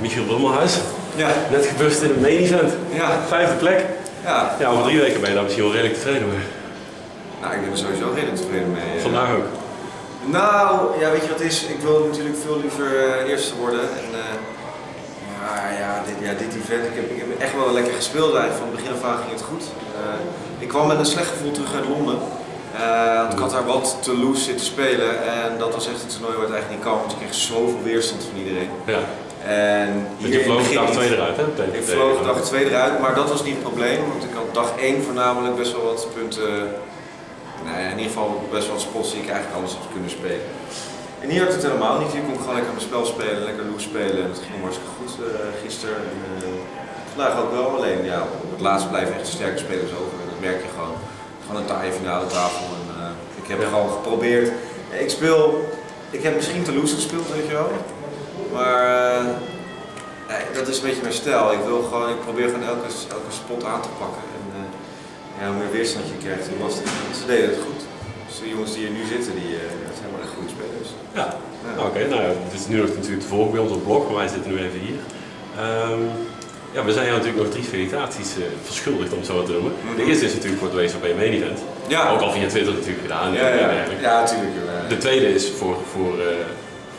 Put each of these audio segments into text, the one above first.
Michiel Brummelhuis. Ja. Net gebust in het main event. Ja. Vijfde plek. Ja. Ja, over drie weken ben je daar misschien wel redelijk tevreden mee. Nou, ik ben er sowieso redelijk tevreden mee. eh. Vandaag ook. Nou, ja, weet je wat het is? Ik wil natuurlijk veel liever eh, eerste worden. En, eh, ja, ja, dit, ja, dit event, ik heb, ik heb echt wel lekker gespeeld eigenlijk. Van het begin af aan ging het goed. Ik kwam met een slecht gevoel terug uit Londen. Eh, want ik had daar wat te loose zitten spelen. En dat was echt een toernooi waar het eigenlijk niet kan. Want je kreeg zoveel weerstand van iedereen. Ja. En je vloog dag niet. twee eruit, hè? Tegen- Ik vloog dag 2 eruit, maar dat was niet het probleem, want ik had dag 1 voornamelijk best wel wat punten, nou ja, in ieder geval best wel wat spots die ik eigenlijk anders had kunnen spelen. En hier had het helemaal niet, hier kon ik gewoon lekker mijn spel spelen, lekker loose spelen en het ging hartstikke goed uh, gisteren. En, uh, vandaag ook wel, alleen ja, op het laatst blijven echt de sterke spelers over en dat merk je gewoon. Gewoon een taaie finale tafel en uh, ik heb Ja. gewoon geprobeerd. Ik speel, ik heb misschien te loose gespeeld, weet je wel, maar... eh, Nee, dat is een beetje mijn stijl. Ik, wil gewoon, ik probeer gewoon elke, elke spot aan te pakken. En uh, ja, hoe meer weerstand je krijgt, hoe lastiger. Ze deden het goed. Dus de jongens die hier nu zitten, die uh, zijn wel echt goede spelers. Ja, Ja. Oké. nou ja, het is nu nog natuurlijk te volgen bij ons op blog, maar wij zitten nu even hier. Ehm, ja, we zijn jou natuurlijk nog drie felicitaties eh, verschuldigd, om het zo te noemen. De Mhm. eerste is natuurlijk voor het WSOP Main Event. Ja. Ook al via Twitter natuurlijk gedaan. Ja, ja, ja, natuurlijk. eh. De tweede is voor, voor, eh,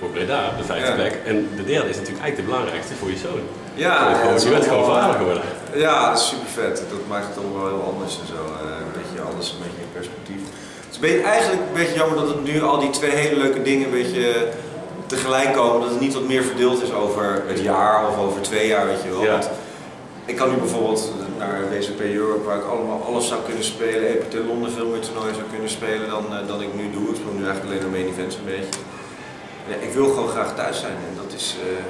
voor Breda, de vijfde Ja. plek. En de derde is natuurlijk eigenlijk de belangrijkste voor je zoon. ja, je bent gewoon, je bent vader geworden. Ja, dat is super vet. Dat maakt het allemaal wel heel anders en zo. Eh, een beetje alles een beetje in perspectief. Het is een beetje, eigenlijk een beetje jammer dat het nu al die twee hele leuke dingen een beetje tegelijk komen. Dat het niet wat meer verdeeld is over het jaar of over twee jaar, weet je wel. Ja. Want ik kan nu bijvoorbeeld naar WCP Europe, waar ik allemaal alles zou kunnen spelen, EPT Londen veel meer toernooien zou kunnen spelen dan, eh, dan ik nu doe. Ik speel nu eigenlijk alleen maar main events een beetje. Ja, ik wil gewoon graag thuis zijn en dat is, eh,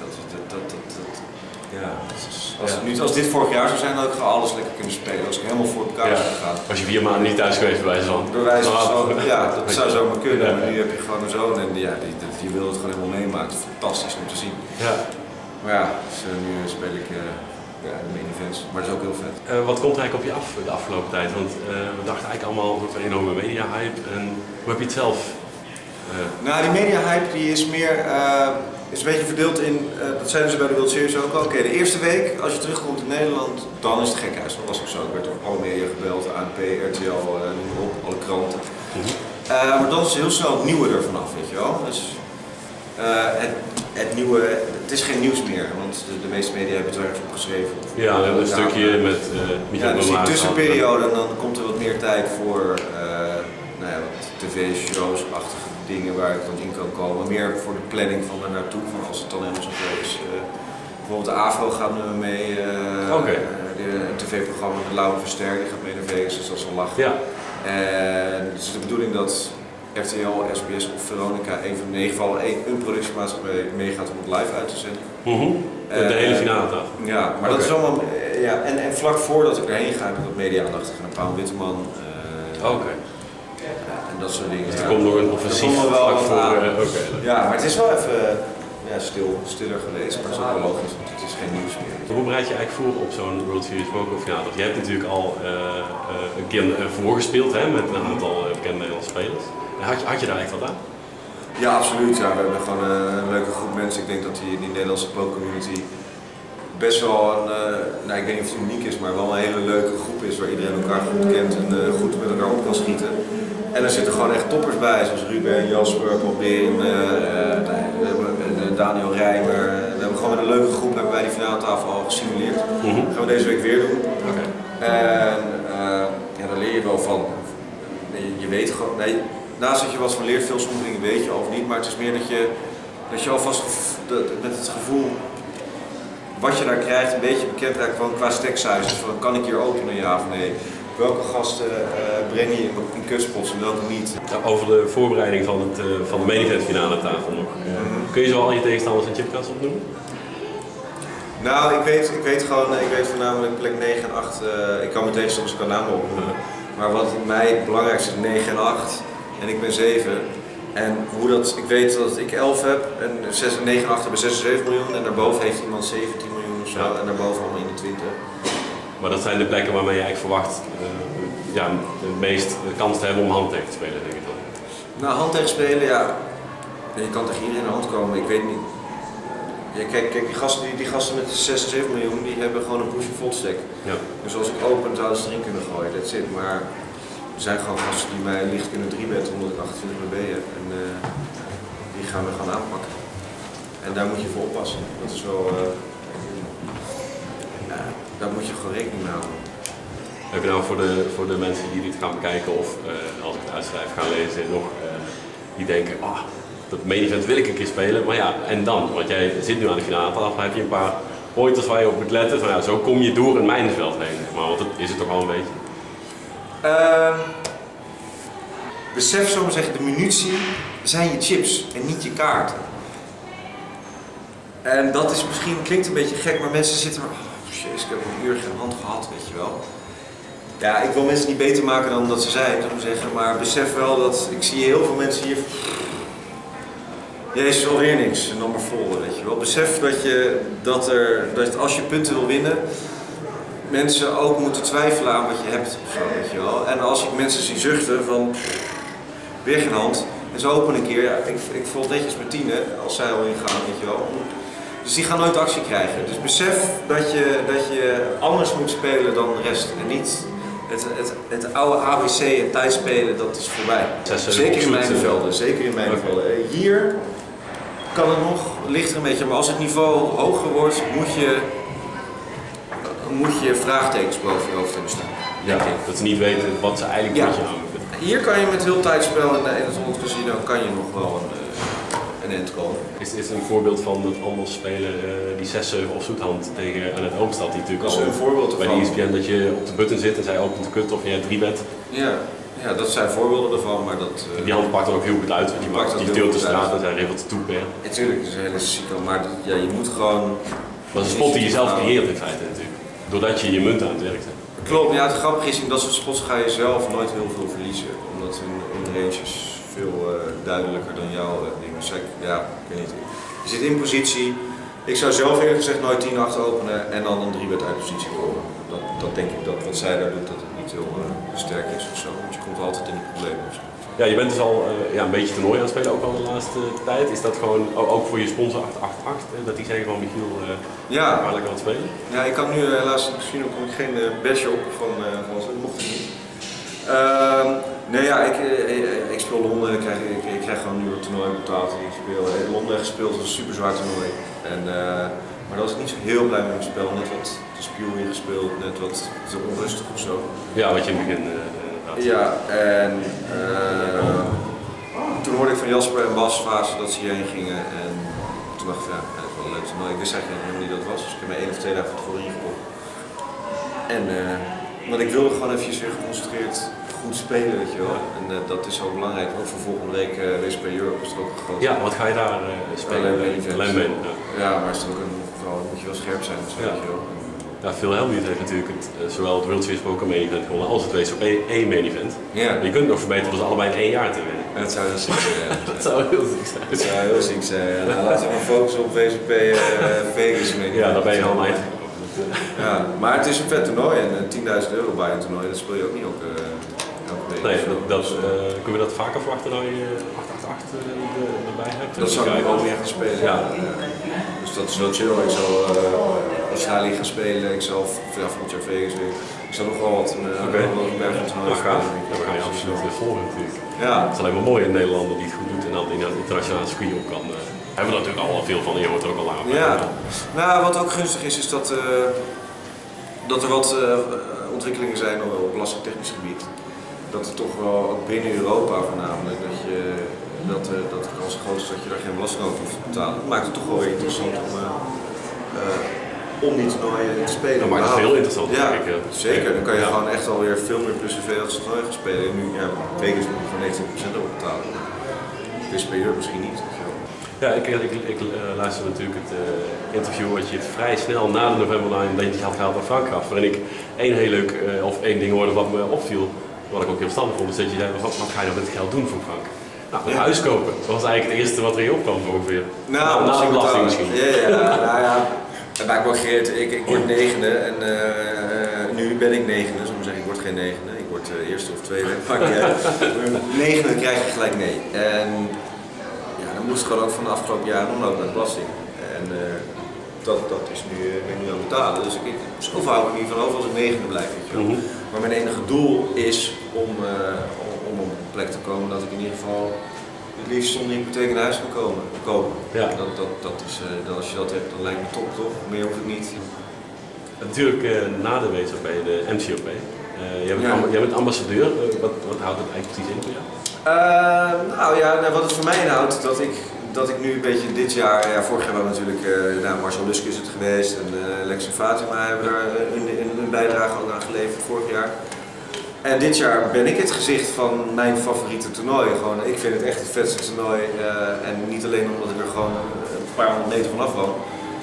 dat, is- dat, dat, dat, ja, is- als, nu, als dit vorig jaar zou zijn, had ik gewoon alles lekker kunnen spelen. Als ik helemaal voor elkaar Ja. zou gaan. Was je vier maanden niet thuis geweest bij wijze van? Bij wijze van zo, ja, dat zou zomaar kunnen. Ja. Maar nu heb je gewoon een zoon en ja, die, die, die wil het gewoon helemaal meemaken. Het is fantastisch om te zien. Ja. Maar ja, dus, eh, nu speel ik eh ja, de main events. Maar dat is ook heel vet. Eh, wat komt er eigenlijk op je af de afgelopen tijd? Want eh, we dachten eigenlijk allemaal dat er een enorme media hype. En hoe heb je het zelf? Eh, Nou, die media hype die is meer, eh, is een beetje verdeeld in, eh, dat zeiden ze bij de World Series ook al. Oké, de eerste week, als je terugkomt in Nederland, dan is het gekhuis. Dat was ook zo. Ik werd door alle media gebeld, ANP, RTL, eh, noem maar op, alle kranten. Eh, maar dan is heel snel het nieuwe ervan af, weet je wel. Dus, het, het nieuwe, het is geen nieuws meer, want de, de meeste media hebben het ergens opgeschreven. Ja, we hebben een stukje met Michael Ja, dus die tussenperiode, en dan komt er wat meer tijd voor nou ja, tv-shows-achtige dingen waar ik dan in kan komen. Meer voor de planning van er naartoe, van als het dan helemaal zover is. Eh, bijvoorbeeld de AVRO gaat me mee. eh, Oké. eh, de- een tv-programma met Laura Verster, die gaat mee naar Vegas, dus dat is wel lachen. Ja, En het is de bedoeling dat RTL, SBS of Veronica, een van in ieder geval een, een productiemaatschappij meegaat om het live uit te zenden. Mhm. de, de Eh, hele finale tafel. Ja, maar dat is allemaal. eh, Ja, en, en vlak voordat ik erheen ga, heb ik wat media-aandacht gegaan. Paul Witteman. eh, Oké. En dat soort dingen. Dus er komt nog een offensief wel vlak voor. eh. Ja, maar het is wel even ja, stil, stiller geweest. Maar het is ook wel logisch, want het is geen nieuws meer. Hoe bereid je eigenlijk voor op zo'n World Series Poker finale? Want jij hebt natuurlijk al eh, eh, een keer voorgespeeld hè, met een aantal bekende Nederlandse spelers. Had je, had je daar echt wat aan? Ja, absoluut. Ja, we hebben gewoon een leuke groep mensen. Ik denk dat die, die Nederlandse pro-community best wel een, eh, nou ik weet niet of het uniek is, maar wel een hele leuke groep is waar iedereen elkaar goed kent en eh, goed met elkaar op kan schieten. En er zitten gewoon echt toppers bij, zoals Ruben, Jasper, Berin, eh, eh, Daniel Rijmer. We hebben gewoon met een leuke groep hebben wij die finale tafel al gesimuleerd. Mhm. Dat gaan we deze week weer doen. En ja, daar leer je wel van. Je, je weet gewoon, nee, naast dat je wat van leert, veel sommige dingen weet je of niet, maar het is meer dat je, dat je alvast dat, met het gevoel wat je daar krijgt een beetje bekend raakt van qua steksuis. Dus van, kan ik hier openen ja of nee? Welke gasten eh, breng je in, kutspots en welke niet? Over de voorbereiding van, het, eh, van de main event finale tafel nog. Mhm. Kun je zo al je tegenstanders en chipkast opnoemen? Nou, ik weet, ik weet gewoon, ik weet voornamelijk plek 9 en 8. eh, ik kan mijn tegenstanders qua naam opnoemen. Maar wat mij het belangrijkste is 9 en 8 en ik ben 7. En hoe dat, ik weet dat ik 11 heb en 6, 9 en 8 hebben 76 miljoen en daarboven heeft iemand 17 miljoen of zo Ja. en daarboven allemaal in de 20. Maar dat zijn de plekken waarmee je eigenlijk verwacht eh, ja, de meest kans te hebben om hand tegen te spelen, denk ik dan. Nou, hand tegen spelen, ja. Je kan tegen iedereen in de hand komen. Ik weet niet. Ja, kijk, kijk die, gasten, die, die gasten met 6, 7 miljoen, die hebben gewoon een push volt stack. Ja. Dus als ik open zouden ze erin kunnen gooien, that's it. Maar er zijn gewoon gasten die mij licht kunnen driebedden omdat ik 28 bb heb. En eh, die gaan we gaan aanpakken. En daar moet je voor oppassen. Dat is wel... eh, ja, daar moet je gewoon rekening mee houden. Heb je nou voor de, voor de mensen die dit gaan bekijken of eh, als ik het uitschrijf gaan lezen nog die denken, ah, dat main event wil ik een keer spelen, maar ja, en dan? Want jij zit nu aan de finale tafel, heb je een paar pointers waar je op moet letten van ja, zo kom je door een mijnenveld heen. Maar want dat is het toch al een beetje. Ehm, besef, zomaar zeggen, de munitie zijn je chips en niet je kaarten. En dat is misschien, klinkt een beetje gek, maar mensen zitten maar, oh jezus, ik heb een uur geen hand gehad, weet je wel. Ja, ik wil mensen niet beter maken dan dat ze zijn, zou zeggen, maar besef wel dat, ik zie heel veel mensen hier, Jezus, alweer niks, en dan maar vol, weet je wel. Besef dat je, dat er, dat als je punten wil winnen, mensen ook moeten twijfelen aan wat je hebt of zo, weet je wel. En als ik mensen zie zuchten van weer geen hand en ze openen een keer, ja, ik, ik voel netjes met als zij al ingaan, weet je wel. Dus die gaan nooit actie krijgen. Dus besef dat je, dat je anders moet spelen dan de rest en niet het, het, het oude ABC en tijdspelen, dat is voorbij. Zeker in mijn velden, zeker in mijn velden. Hier kan het nog, ligt er een beetje, maar als het niveau hoger wordt, moet je, moet je vraagtekens boven je hoofd hebben staan. Ja, dat ze niet weten wat ze eigenlijk Ja. met je aan. Hier kan je met heel tijdspel en in het Holland Casino kan je nog wel een, eh, een end komen. Is dit een voorbeeld van het anders spelen, eh, die 6-7 of zoethand tegen Annette Oomstad, die natuurlijk Dat is een voorbeeld bij de ervan. ESPN dat je op de button zit en zij opent de kut of jij drie bed. Ja, ja, dat zijn voorbeelden ervan, maar dat... eh, Die hand pakt er ook heel goed uit, want die, Pakt maakt, dat die heel tilt de straat en zij regelt de toeper. Natuurlijk, het is een hele maar dat- ja, je moet gewoon... Dat is een spot die je zelf creëert in feite natuurlijk. Doordat je je munt aan het werk zet. Klopt, ja, het grappige is, in dat soort spots ga je zelf nooit heel veel verliezen. Omdat hun, hun veel eh, duidelijker dan jouw eh, dingen. Dus ja, ik weet niet. Je zit in positie. Ik zou zelf eerlijk gezegd nooit 10 achter openen en dan een 3 uit positie komen. Dat, dat denk ik dat wat zij daar doet, dat het niet heel eh, sterk is of zo. Want je komt altijd in de problemen. Ja, je bent dus al eh, ja, een beetje toernooi aan het spelen, ook al de laatste tijd. Is dat gewoon ook voor je sponsor 888, eh, dat die zeggen van Michiel, eh Ja, ga lekker wat spelen? Ja, ik kan nu eh, helaas in het kom ik geen badge op van, van ze, dat mocht niet. Ehm, nee ja, ik, ik speel Londen, ik krijg, ik, ik krijg gewoon nu het toernooi betaald. Ik speel eh, Londen gespeeld, dat een super zwaar toernooi. En, maar daar was ik niet zo heel blij mee met het spel, net wat te spiel ingespeeld, net wat te onrustig of zo. Ja, wat je in het begin. Ja, en eh, toen hoorde ik van Jasper en Bas Fase dat ze hierheen gingen en toen dacht ik van ja, dat is wel een leuk toernooi. Ik wist eigenlijk helemaal niet dat het was, dus ik heb me één of twee dagen van tevoren ingekocht. En, eh, want ik wilde gewoon eventjes weer geconcentreerd goed spelen, weet je wel. En eh, dat is zo belangrijk. Ook voor volgende week uh, WSP Europe is er ook een groot. Ja, wat ga je daar spelen? Alleen ja. Maar is het ook een, vooral moet je wel scherp zijn, zo, Ja. weet je wel. Ja, Phil Hellmuth heeft natuurlijk het, eh, zowel het World Series Poker main event gewonnen als het WSOP 1 main event. Ja, je kunt het nog verbeteren door ze allebei in één jaar te winnen. dat zou heel ziek zijn. Dat zou heel ziek zijn. Dat zou heel ziek zijn. Nou, laten we maar focussen op WSP eh, Vegas. je Ja, daar ben je al eind. Ja, maar het is een vet toernooi en eh, 10.000 euro bij een toernooi, dat speel je ook niet eh, elke week. Nee, dat, dat, eh, kunnen we dat vaker verwachten dan je 888 er- er- erbij hebt? Dat zou ik ook meer gaan spelen. Ja. Dus dat is wel chill. Ik zal uh, Australië gaan spelen, ik zal ja, volgend jaar Vegas weer. Ik zal nog wel wat uh, Oké. wel een berg van toernooi Dat gaan, dat ga je absoluut weer volgen natuurlijk. Ja, Het is alleen maar mooi een Nederlander die het goed doet en dan in een internationale circuit op kan. eh, hebben we natuurlijk al veel van, je hoort er ook al aan. ja. Nou, wat ook gunstig is, is dat, uh, dat er wat uh, ontwikkelingen zijn op, belastingtechnisch gebied. Dat er toch wel, ook binnen Europa voornamelijk, dat, je, dat, dat de kans groot is dat je daar geen belasting over hoeft te betalen. Dat maakt het toch wel weer interessant om, uh, om die toernooien te spelen. Dat maakt het heel interessant, Ja, denk ik. ja. zeker. Dan kan je Ja. gewoon echt alweer veel meer plus zoveel als toernooi gaan spelen. En nu, ja, Vegas moet gewoon 19% over betalen. Dus misschien niet. Ja, ik, ik, ik uh, luister natuurlijk het uh, interview wat je vrij snel na de November Line dat je had gehaald naar Frankrijk. Waarin ik één heel leuk, uh, of één ding hoorde wat me opviel, wat ik ook heel verstandig vond, is dat je zei, wat, wat ga je nou met het geld doen voor Frank? Nou, een Ja. huis kopen. Dat was eigenlijk het eerste wat er in opkwam ongeveer. Nou, na de belasting misschien. Ja, ja, nou ja. Ook gereed. Ik, ik word negende en eh, nu ben ik negende. Zullen we zeggen, ik word geen negende. Ik word eh, eerste of tweede. Maar negende krijg je gelijk nee. En ja, dan moest het gewoon ook van de afgelopen jaren omlopen met belasting. En eh, dat, dat is nu, eh, ben ik nu aan het betalen. Dus ik, ik, zoveel hou ik niet van over als ik negende blijf. Weet. Mhm. Maar mijn enige doel is om, eh, om, om op een plek te komen dat ik in ieder geval het liefst zonder hypotheek een huis kan komen, kopen. Ja. Dat, dat, dat is, dat als je dat hebt, dan lijkt me top toch? Meer hoeft het niet. Natuurlijk eh, na de WSOP de MCOP. Jij, bent Ja. amb- jij bent ambassadeur. Eh, wat, wat houdt het eigenlijk precies in voor jou? Eh, nou ja, nou, wat het voor mij inhoudt, dat ik, dat ik nu een beetje dit jaar, ja, vorig jaar was natuurlijk, nou, Marcel Luske is het geweest en Lex en Fatima hebben daar een, een, een bijdrage ook aan geleverd vorig jaar. En dit jaar ben ik het gezicht van mijn favoriete toernooi. Gewoon, ik vind het echt het vetste toernooi eh, en niet alleen omdat ik er gewoon een paar honderd meter vanaf woon.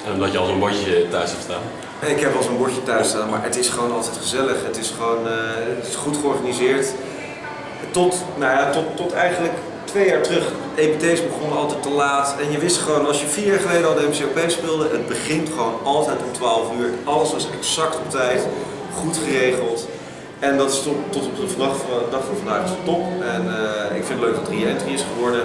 En omdat je al zo'n bordje thuis hebt staan. Ik heb wel zo'n bordje thuis staan, maar het is gewoon altijd gezellig. Het is gewoon eh, het is goed georganiseerd. Tot, nou ja, tot, tot eigenlijk twee jaar terug. EPT's begonnen altijd te laat. En je wist gewoon, als je vier jaar geleden al de MCOP speelde, het begint gewoon altijd om 12 uur. Alles was exact op tijd, goed geregeld. En dat is tot, tot op de dag, van- dag van vandaag top. En eh, ik vind het leuk dat er hier entry is geworden.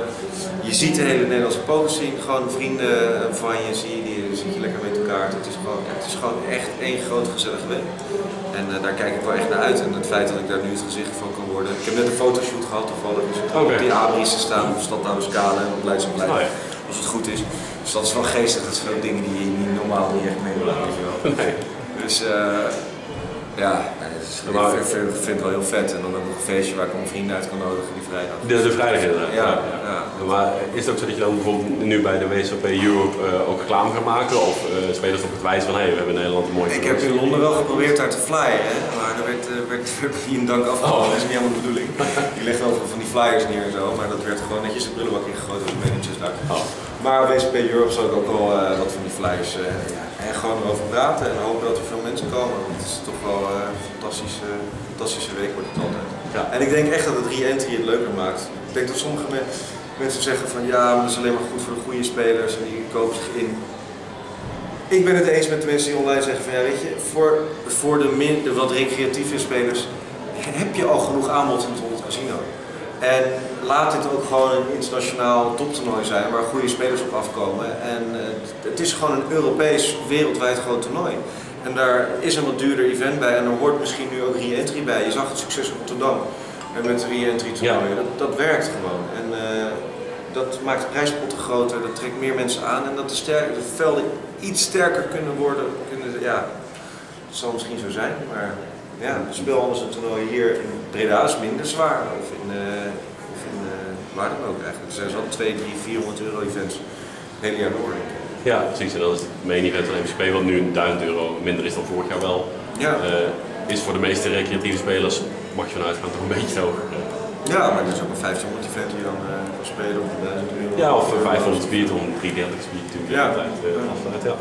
Je ziet de hele Nederlandse poker gewoon vrienden van je, zie je, die zit je lekker met elkaar. Het is gewoon, het is gewoon echt één groot gezellig week. En eh, daar kijk ik wel echt naar uit. En het feit dat ik daar nu het gezicht van kan worden. Ik heb net een fotoshoot gehad toevallig. Dus ik op die Abrissen staan, op Stadhouderskade en op Leidschaplein. Oh ja. Als het goed is. Dus dat is wel geestig. Dat zijn dingen die je niet normaal niet echt mee wil. Dus eh, ja, is, Maar- ik vind, vind het wel heel vet. En dan ook nog een feestje waar ik mijn vrienden uit kan nodigen die vrijdag. De, de vrijdag inderdaad. Ja, ja. Maar is het ook zo dat je dan bijvoorbeeld nu bij de WSOP Europe eh, ook reclame gaat maken? Of eh, spelers op het wijs van hé, we hebben in Nederland een mooi Ik heb in Londen wel geprobeerd daar te flyen, hè? maar er werd, eh, werd, werd niet een dank afgehaald. Oh. Dat is niet helemaal de bedoeling. Die legde over van die flyers neer en zo, maar dat werd gewoon netjes de prullenbak ingegooid door de managers daar. Oh. Maar WSP Europe zal ik ook wel wat van die flyers ja, gewoon erover praten en hopen dat er veel mensen komen. Want het is toch wel eh, een fantastische, fantastische week wordt het altijd. Ja. En ik denk echt dat het re-entry het leuker maakt. Ik denk dat sommige men- mensen zeggen van ja, maar dat is alleen maar goed voor de goede spelers en die kopen zich in. Ik ben het eens met de mensen die online zeggen van ja, weet je, voor, voor de, min, de wat recreatieve spelers heb je al genoeg aanbod in het 100 casino. En laat dit ook gewoon een internationaal toptoernooi zijn waar goede spelers op afkomen. En eh, het is gewoon een Europees, wereldwijd groot toernooi. En daar is een wat duurder event bij en er hoort misschien nu ook re-entry bij. Je zag het succes in Rotterdam en met de re-entry toernooien. Dat, dat werkt gewoon. En eh, dat maakt de prijspotten groter, dat trekt meer mensen aan en dat de, sterker, de velden iets sterker kunnen worden. Kunnen, ja, dat zal misschien zo zijn, maar ja, speel anders een toernooi hier in Breda is minder zwaar. Of in, eh, eh, waar dan ook eigenlijk. Er zijn zo'n 2, 3, 400 euro events het hele jaar door. ik. Ja, precies. En dat is het main event van MCP, wat nu een 1000 euro minder is dan vorig jaar wel. Ja. Eh, is voor de meeste recreatieve spelers, mag je vanuit gaan, toch een beetje hoger. ja, maar er is ook een 1500 event die je dan eh, kan spelen of 1000 euro. Ja, of eh, 500 speed, om 330 speed natuurlijk. Ja. Altijd, eh, ja.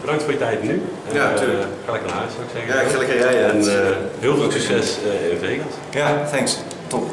Bedankt voor je tijd nu. Ja, Eh, tuurlijk. ga lekker naar huis, zou ik zeggen. Ja, ik ga lekker rijden. En eh, eh, heel veel succes eh, in Vegas. Ja, thanks. Top.